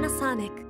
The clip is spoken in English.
Panasonic.